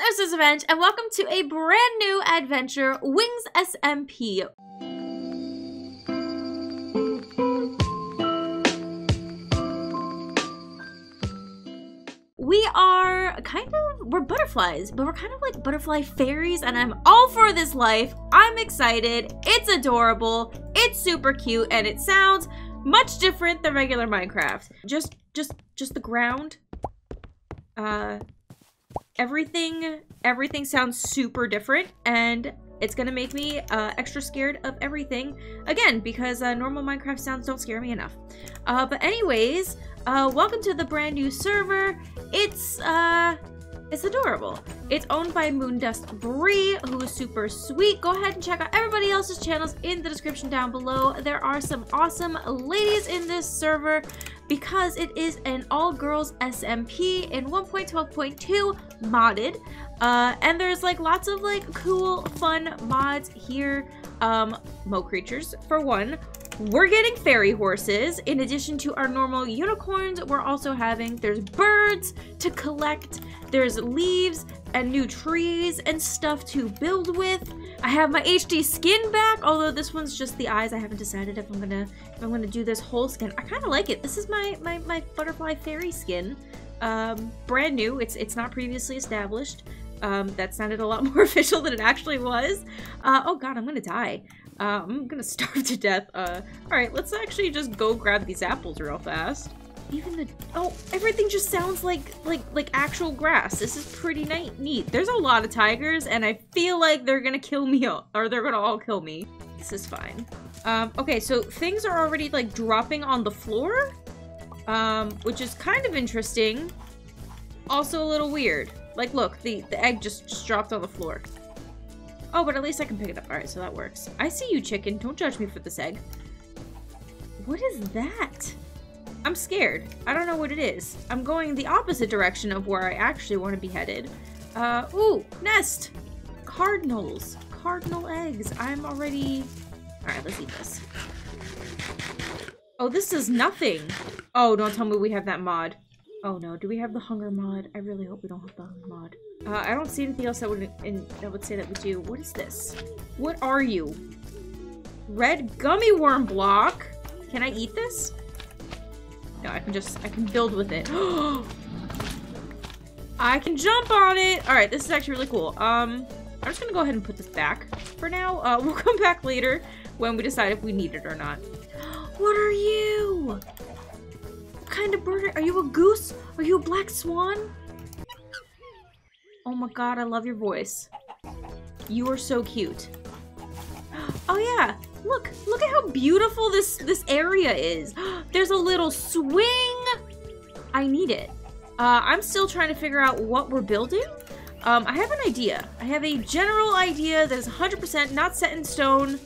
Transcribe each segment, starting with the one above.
it's Ursula's Revenge, and welcome to a brand new adventure, Wings SMP. We are kind of, we're butterflies, but we're kind of like butterfly fairies, and I'm all for this life. I'm excited, it's adorable, it's super cute, and it sounds much different than regular Minecraft. Just, just, just the ground. Uh, everything everything sounds super different and it's gonna make me uh, extra scared of everything again because uh, normal minecraft sounds don't scare me enough. Uh, but anyways uh, welcome to the brand new server. It's uh it's adorable. It's owned by Moondust Bri, who is super sweet. Go ahead and check out everybody else's channels in the description down below. There are some awesome ladies in this server because it is an all-girls SMP in 1.12.2 modded. Uh, and there's like lots of like cool, fun mods here. Um, Mo creatures, for one. We're getting fairy horses. In addition to our normal unicorns, we're also having, there's birds to collect, there's leaves and new trees and stuff to build with. I have my HD skin back, although this one's just the eyes. I haven't decided if I'm gonna if I'm gonna do this whole skin. I kind of like it. This is my, my, my butterfly fairy skin. Um, brand new. It's, it's not previously established. Um, that sounded a lot more official than it actually was. Uh, oh god, I'm gonna die. Uh, I'm gonna starve to death. Uh, alright, let's actually just go grab these apples real fast. Even the- oh, everything just sounds like, like, like actual grass. This is pretty neat. There's a lot of tigers, and I feel like they're gonna kill me, or they're gonna all kill me. This is fine. Um, okay, so things are already, like, dropping on the floor, um, which is kind of interesting. Also a little weird. Like, look, the, the egg just, just dropped on the floor. Oh, but at least I can pick it up. Alright, so that works. I see you, chicken. Don't judge me for this egg. What is that? I'm scared. I don't know what it is. I'm going the opposite direction of where I actually want to be headed. Uh, ooh, nest! Cardinals. Cardinal eggs. I'm already... Alright, let's eat this. Oh, this is nothing. Oh, don't tell me we have that mod. Oh no, do we have the hunger mod? I really hope we don't have the hunger mod. Uh, I don't see anything else that would in, that would say that we do. What is this? What are you? Red gummy worm block? Can I eat this? No, I can just, I can build with it. I can jump on it! Alright, this is actually really cool. Um, I'm just gonna go ahead and put this back for now. Uh, we'll come back later when we decide if we need it or not. What are you? What kind of bird are you? a goose? Are you a black swan? Oh my god, I love your voice. You are so cute. Oh yeah, look, look at how beautiful this, this area is. There's a little swing. I need it. Uh, I'm still trying to figure out what we're building. Um, I have an idea. I have a general idea that is 100% not set in stone,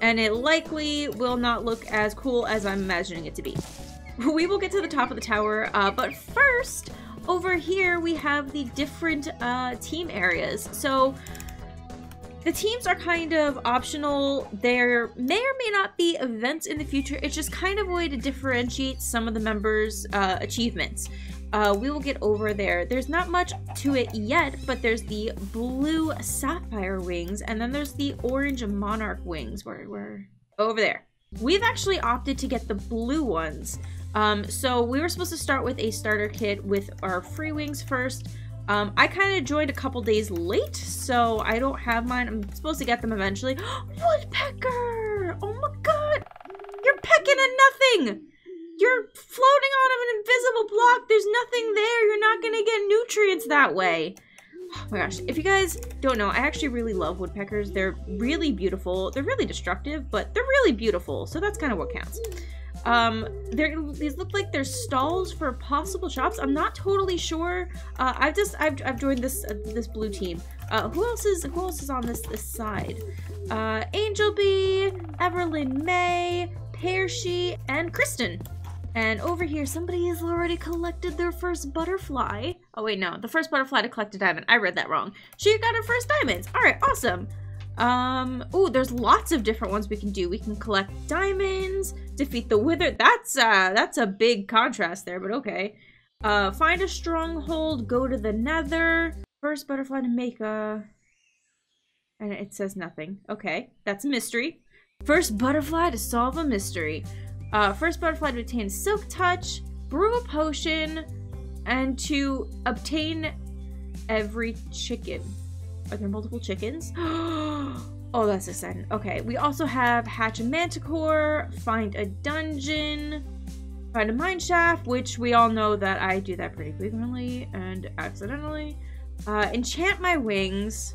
and it likely will not look as cool as I'm imagining it to be. we will get to the top of the tower, uh, but first, over here we have the different uh, team areas. So the teams are kind of optional. There may or may not be events in the future. It's just kind of a way to differentiate some of the members' uh, achievements. Uh, we will get over there. There's not much to it yet, but there's the blue sapphire wings, and then there's the orange monarch wings. Where, where? Over there. We've actually opted to get the blue ones. Um, so we were supposed to start with a starter kit with our free wings first. Um, I kind of joined a couple days late, so I don't have mine. I'm supposed to get them eventually. Woodpecker! Oh my god! You're pecking at nothing! You're floating on an invisible block. There's nothing there. You're not gonna get nutrients that way. Oh my gosh, if you guys don't know, I actually really love woodpeckers. They're really beautiful. They're really destructive, but they're really beautiful, so that's kind of what counts. Um, these look like they're stalls for possible shops. I'm not totally sure. Uh, I've just I've, I've joined this uh, this blue team. Uh, who else is who else is on this this side? Uh, Angel Bee, Everlyn May, Pearshi, and Krystin. And over here, somebody has already collected their first butterfly. Oh wait, no, the first butterfly to collect a diamond. I read that wrong. She got her first diamonds. All right, awesome. Um, oh, there's lots of different ones we can do. We can collect diamonds, defeat the wither. That's, uh, that's a big contrast there, but okay. Uh, find a stronghold, go to the nether. first butterfly to make a... And it says nothing. Okay, that's a mystery. First butterfly to solve a mystery. Uh, first butterfly to obtain silk touch, brew a potion, and to obtain every chicken. Are there multiple chickens? oh, that's exciting. Okay, we also have hatch a manticore, find a dungeon, find a mine shaft, which we all know that I do that pretty frequently and accidentally. Uh, enchant my wings,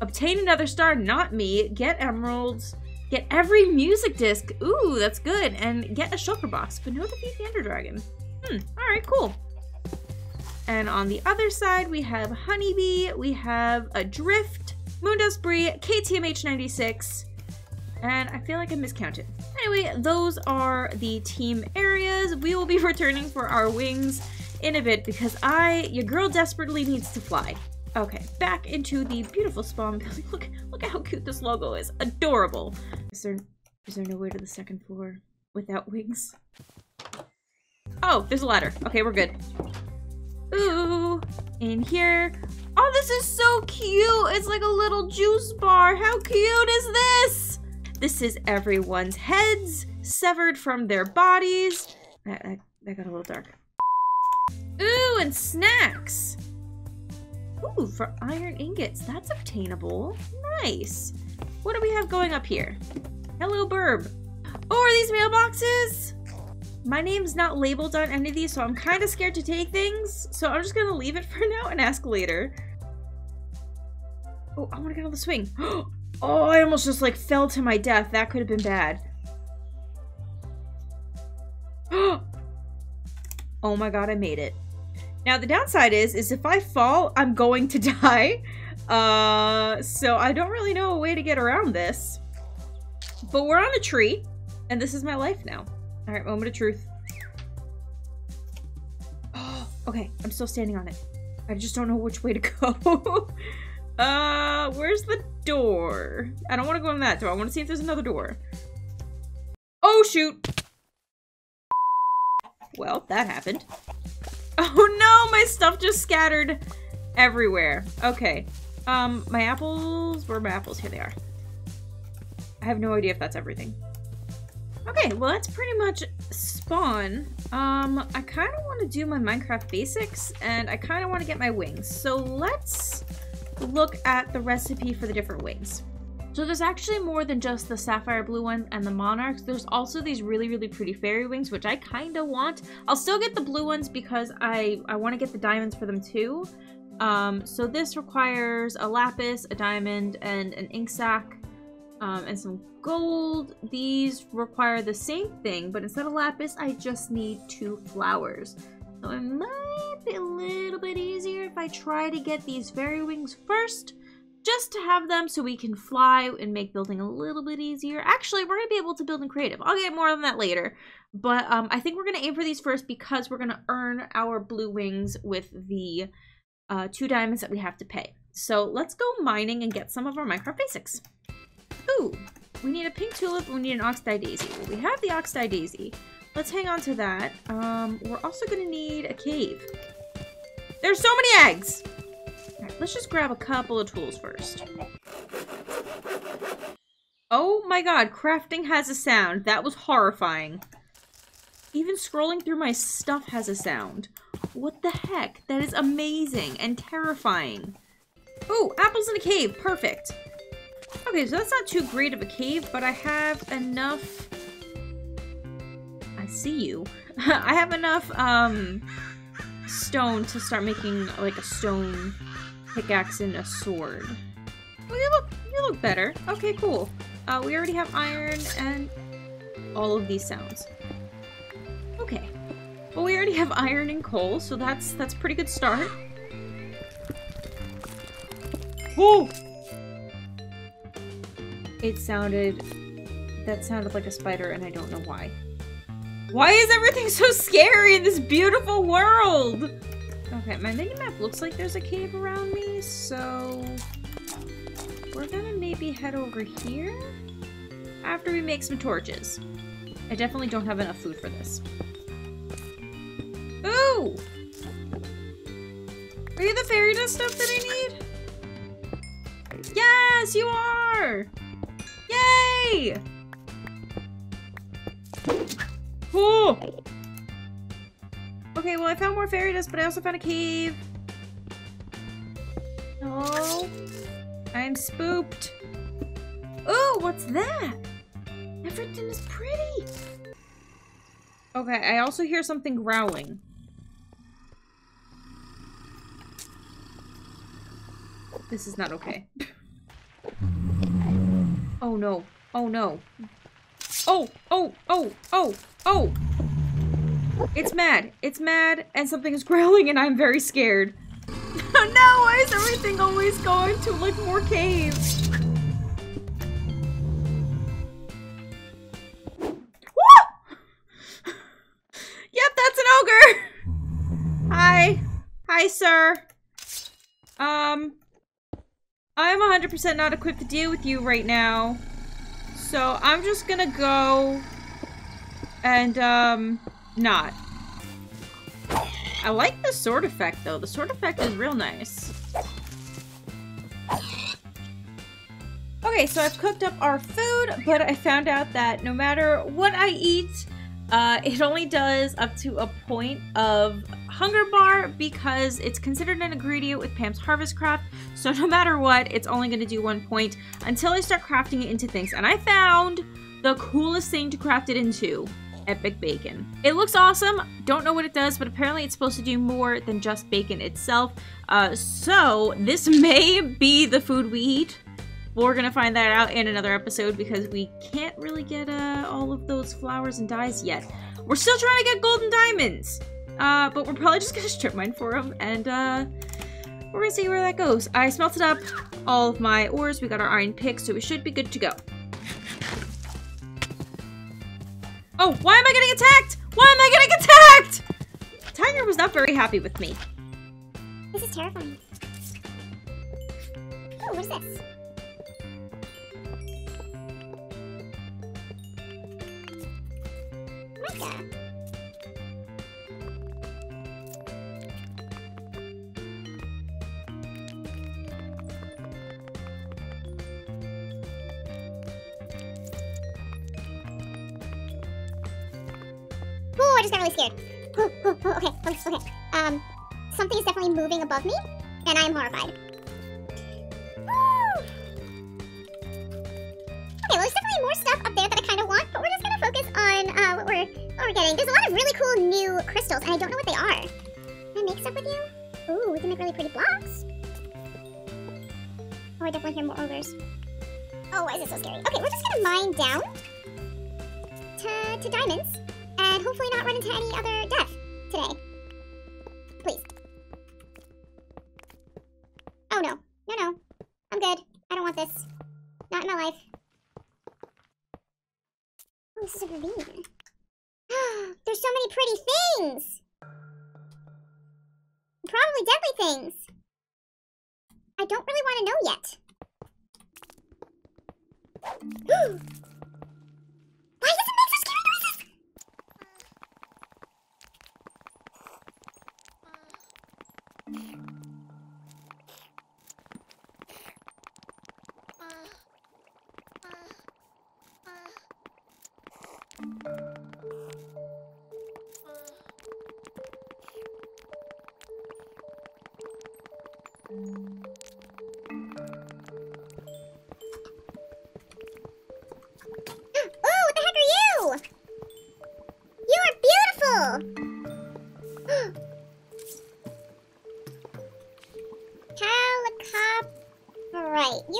obtain another star, not me, get emeralds, get every music disc. Ooh, that's good. And get a shulker box, but no defeat the Ender Dragon. Hmm, alright, cool. And on the other side, we have Honeybee, we have Adrift, Moondust Bri, KTMH96, and I feel like I miscounted. Anyway, those are the team areas. We will be returning for our wings in a bit because I, your girl desperately needs to fly. Okay, back into the beautiful spawn building. Look, look at how cute this logo is. Adorable. Is there, is there no way to the second floor without wings? Oh, there's a ladder. Okay, we're good. Ooh, in here. Oh, this is so cute. It's like a little juice bar. How cute is this? This is everyone's heads severed from their bodies. That, that, that got a little dark. Ooh, and snacks. Ooh, for iron ingots. That's obtainable. Nice. What do we have going up here? Hello, Burb. Oh, are these mailboxes? My name's not labeled on any of these, so I'm kind of scared to take things. So I'm just going to leave it for now and ask later. Oh, I want to get on the swing. Oh, I almost just like fell to my death. That could have been bad. oh my god, I made it. Now, the downside is, is if I fall, I'm going to die. Uh, so I don't really know a way to get around this. But we're on a tree, and this is my life now. Alright, moment of truth. Okay, I'm still standing on it. I just don't know which way to go. uh, where's the door? I don't want to go in that door. I want to see if there's another door. Oh, shoot! Well, that happened. Oh no, my stuff just scattered everywhere. Okay. Um, my apples, where are my apples? Here they are. I have no idea if that's everything. Okay, well that's pretty much spawn. Um, I kind of want to do my Minecraft basics, and I kind of want to get my wings. So let's look at the recipe for the different wings. So there's actually more than just the sapphire blue ones and the monarchs. There's also these really, really pretty fairy wings, which I kind of want. I'll still get the blue ones because I, I want to get the diamonds for them too. Um, so this requires a lapis, a diamond, and an ink sac, um, and some gold. These require the same thing, but instead of lapis, I just need two flowers. So it might be a little bit easier if I try to get these fairy wings first just to have them so we can fly and make building a little bit easier. Actually, we're going to be able to build in creative. I'll get more on that later. But um, I think we're going to aim for these first because we're going to earn our blue wings with the uh, two diamonds that we have to pay. So let's go mining and get some of our Minecraft basics. Ooh, we need a pink tulip we need an oxeye daisy. Well, we have the oxeye daisy. Let's hang on to that. Um, we're also to need a cave. There's so many eggs! let's just grab a couple of tools first. Oh my god, crafting has a sound. That was horrifying. Even scrolling through my stuff has a sound. What the heck? That is amazing and terrifying. Oh, apples in a cave. Perfect. Okay, so that's not too great of a cave, but I have enough... I see you. I have enough, um, stone to start making, like, a stone pickaxe and a sword. Well, you look, you look better. Okay, cool. Uh, we already have iron and all of these sounds. Okay. Well, we already have iron and coal, so that's that's pretty good start. Whoa! It sounded... That sounded like a spider, and I don't know why. Why is everything so scary in this beautiful world? Okay, my mini-map looks like there's a cave around me, so... We're gonna maybe head over here after we make some torches. I definitely don't have enough food for this. Ooh! Are you the fairy dust stuff that I need? Yes, you are! Yay! Okay, well I found more fairy dust, but I also found a cave. Oh, I'm spooked. Oh, what's that? Everything is pretty. Okay, I also hear something growling. This is not okay. oh no. Oh no. Oh, oh, oh, oh, oh! It's mad. It's mad, and something is growling, and I'm very scared. oh no, why is everything always going to, like, more caves? yep, that's an ogre! Hi. Hi, sir. Um, I'm 100% not equipped to deal with you right now. So I'm just gonna go and, um, not. I like the sword effect, though. The sword effect is real nice. Okay, so I've cooked up our food, but I found out that no matter what I eat, uh, it only does up to a point of hunger bar because it's considered an ingredient with Pam's HarvestCraft. So no matter what, it's only going to do one point until I start crafting it into things. And I found the coolest thing to craft it into. Epic Bacon. It looks awesome. Don't know what it does, but apparently it's supposed to do more than just bacon itself. Uh, so this may be the food we eat. We're gonna find that out in another episode because we can't really get uh, all of those flowers and dyes yet. We're still trying to get golden diamonds, uh, but we're probably just gonna strip mine for them, and uh, we're gonna see where that goes. I smelted up all of my ores. We got our iron pick, so we should be good to go. Oh, why am I getting attacked? Why am I getting attacked? Tiger was not very happy with me. This is terrifying. Oh, what is this? mica. I just got really scared. Oh, oh, oh, okay, okay, okay. Um, something is definitely moving above me, and I am horrified. Woo! Okay, well, there's definitely more stuff up there that I kind of want, but we're just gonna focus on uh, what we're what we're getting. There's a lot of really cool new crystals, and I don't know what they are. Can I make stuff with you? Ooh, we can make really pretty blocks. Oh, I definitely hear more ogres. Oh, why is it so scary? Okay, we're just gonna mine down to, to diamonds and hopefully not run into any other death today. Please. Oh no. No, no. I'm good. I don't want this. Not in my life. Oh, this is a ravine. There's so many pretty things! Probably deadly things. I don't really want to know yet.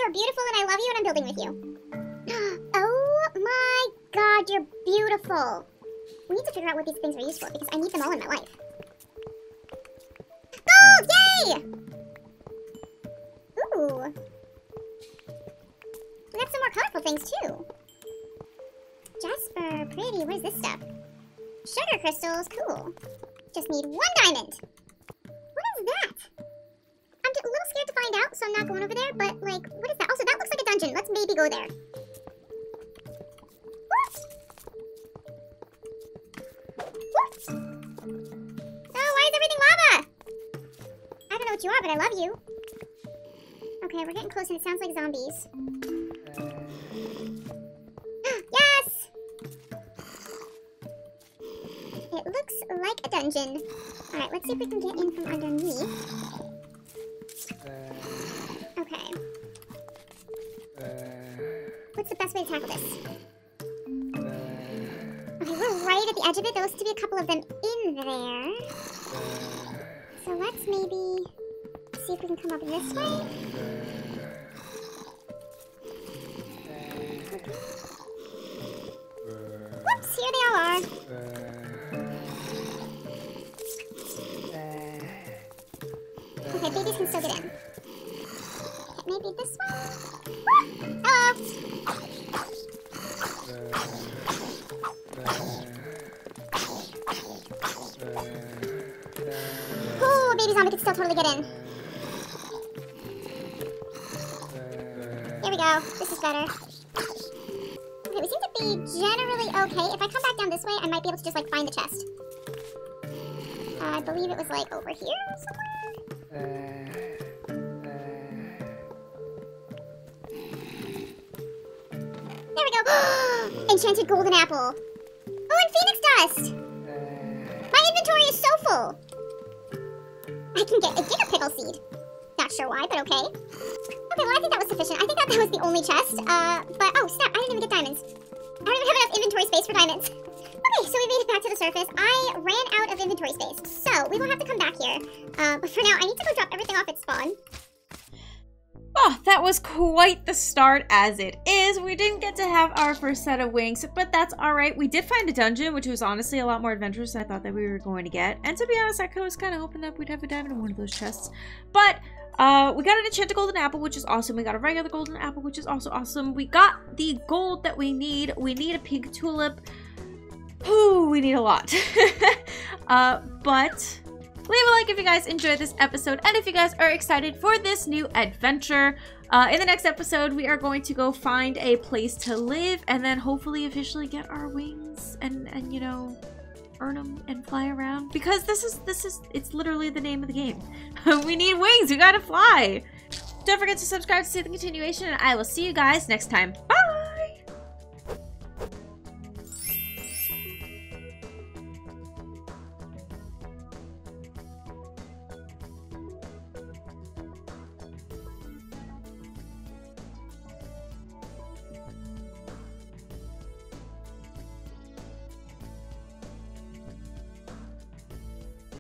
Right. You are beautiful and I love you and I'm building with you. oh my god, you're beautiful. We need to figure out what these things are used for because I need them all in my life. Gold! Yay! Ooh. We got some more colorful things too. Jasper, pretty. What is this stuff? Sugar crystals, cool. Just need one diamond. Find out, so I'm not going over there. But like, what is that? Also, that looks like a dungeon. Let's maybe go there. What? Oh, why is everything lava? I don't know know what you are, but I love you. Okay, we're getting close and it sounds like zombies. yes! It looks like a dungeon. Alright, let's see if we can get in from underneath. Okay. Uh, What's the best way to tackle this? Uh, okay, we're right at the edge of it. There looks to be a couple of them in there. Uh, so let's maybe see if we can come up this way. Whoops, here they all are. Okay, babies can still get in. Maybe this? Ah! Hello! Ooh, baby zombie can still totally get in. Here we go. This is better. Okay, we seem to be generally okay. If I come back down this way, I might be able to just, like, find the chest. Uh, I believe it was, like, over here Enchanted golden apple. Oh, and phoenix dust. My inventory is so full. I can get a giga pickle seed. Not sure why, but okay. Okay, well, I think that was sufficient. I think that that was the only chest. Uh, but, oh, snap, I didn't even get diamonds. I don't even have enough inventory space for diamonds. Okay, so we made it back to the surface. I ran out of inventory space, so we will have to come back here. Uh, but for now, I need to go drop everything off at spawn. Oh, that was quite the start as it is. We didn't get to have our first set of wings, but that's all right. We did find a dungeon, which was honestly a lot more adventurous than I thought that we were going to get. And to be honest, I was kind of hoping that we'd have a diamond in one of those chests. But uh, we got an enchanted golden apple, which is awesome. We got a regular golden apple, which is also awesome. We got the gold that we need. We need a pink tulip. Ooh, we need a lot. uh, but leave a like if you guys enjoyed this episode and if you guys are excited for this new adventure. Uh, in the next episode, we are going to go find a place to live and then hopefully officially get our wings and, and you know, earn them and fly around because this is this is it's literally the name of the game. we need wings. We gotta fly. Don't forget to subscribe to see the continuation, and I will see you guys next time. Bye.